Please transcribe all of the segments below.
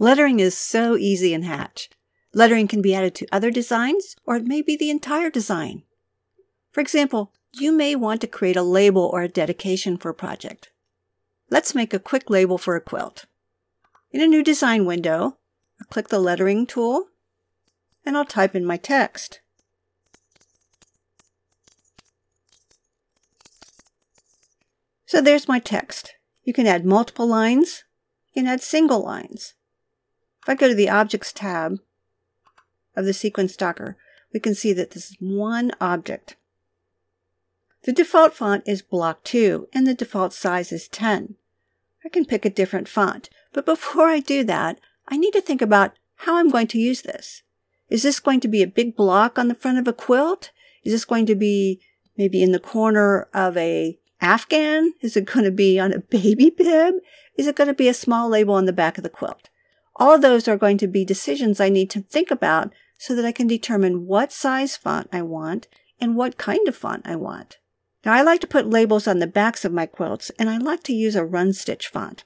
Lettering is so easy in Hatch. Lettering can be added to other designs, or it may be the entire design. For example, you may want to create a label or a dedication for a project. Let's make a quick label for a quilt. In a new design window, I'll click the lettering tool and I'll type in my text. So there's my text. You can add multiple lines. You can add single lines. If I go to the Objects tab of the Sequence Docker, we can see that this is one object. The default font is Block 2, and the default size is 10. I can pick a different font, but before I do that, I need to think about how I'm going to use this. Is this going to be a big block on the front of a quilt? Is this going to be maybe in the corner of a Afghan? Is it going to be on a baby bib? Is it going to be a small label on the back of the quilt? All of those are going to be decisions I need to think about so that I can determine what size font I want and what kind of font I want. Now I like to put labels on the backs of my quilts and I like to use a run stitch font.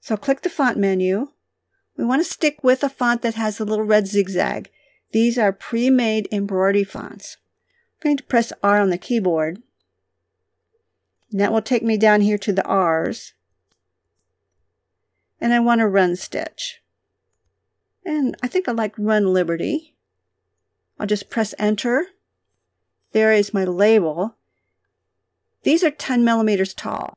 So click the font menu. We want to stick with a font that has a little red zigzag. These are pre-made embroidery fonts. I'm going to press R on the keyboard. And that will take me down here to the R's and I want to run stitch. And I think I like run liberty. I'll just press enter. There is my label. These are 10 millimeters tall.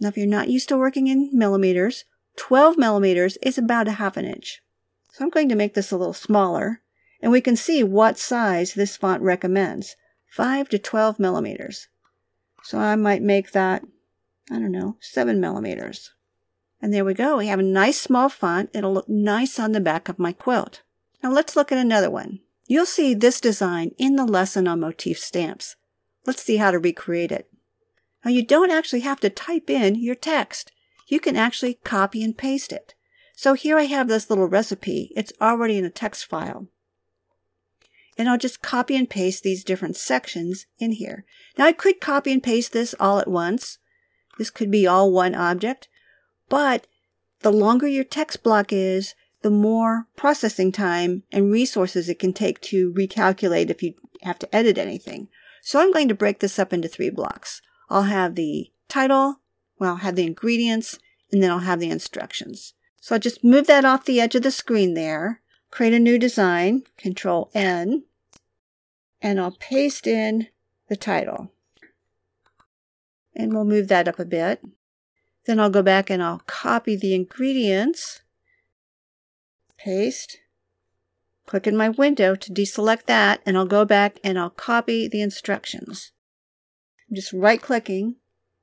Now, if you're not used to working in millimeters, 12 millimeters is about a half an inch. So I'm going to make this a little smaller, and we can see what size this font recommends, 5 to 12 millimeters. So I might make that, I don't know, 7 millimeters. And there we go. We have a nice small font. It'll look nice on the back of my quilt. Now let's look at another one. You'll see this design in the lesson on motif stamps. Let's see how to recreate it. Now you don't actually have to type in your text. You can actually copy and paste it. So here I have this little recipe. It's already in a text file. And I'll just copy and paste these different sections in here. Now I could copy and paste this all at once. This could be all one object. But the longer your text block is, the more processing time and resources it can take to recalculate if you have to edit anything. So I'm going to break this up into three blocks. I'll have the title, well, I'll have the ingredients, and then I'll have the instructions. So I'll just move that off the edge of the screen there, create a new design, Control N, and I'll paste in the title. And we'll move that up a bit. Then I'll go back and I'll copy the ingredients, paste, click in my window to deselect that, and I'll go back and I'll copy the instructions. I'm just right clicking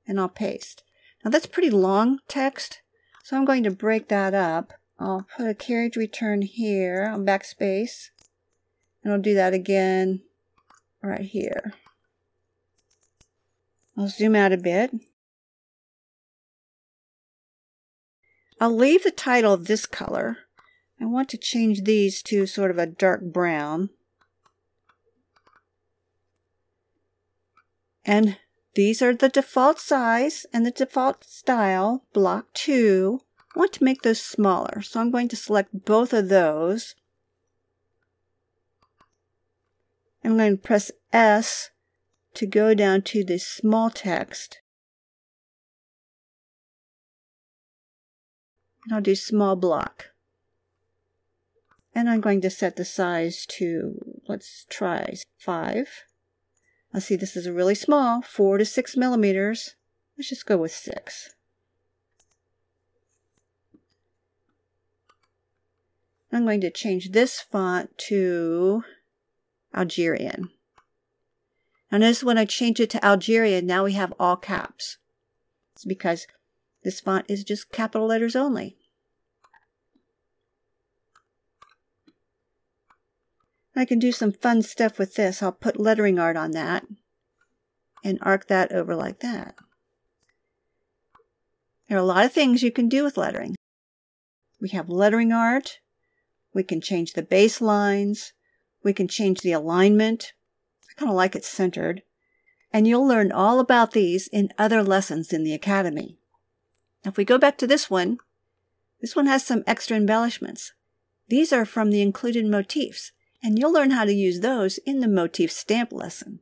and I'll paste. Now that's pretty long text, so I'm going to break that up. I'll put a carriage return here on backspace, and I'll do that again right here. I'll zoom out a bit. I'll leave the title this color. I want to change these to sort of a dark brown. And these are the default size and the default style, block 2. I want to make those smaller, so I'm going to select both of those. I'm going to press S to go down to the small text. And I'll do small block. And I'm going to set the size to, let's try 5. I see this is a really small, 4 to 6 millimeters. Let's just go with 6. I'm going to change this font to Algerian. Now notice when I change it to Algerian, now we have all caps. It's because this font is just capital letters only. I can do some fun stuff with this. I'll put lettering art on that and arc that over like that. There are a lot of things you can do with lettering. We have lettering art. We can change the base lines. We can change the alignment. I kind of like it centered. And you'll learn all about these in other lessons in the Academy. If we go back to this one, This one has some extra embellishments. These are from the included motifs, and you'll learn how to use those in the motif stamp lesson.